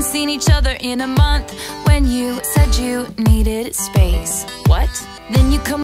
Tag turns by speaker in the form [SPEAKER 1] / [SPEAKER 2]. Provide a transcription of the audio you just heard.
[SPEAKER 1] Hadn't seen each other in a month When you said you needed space What? Then you come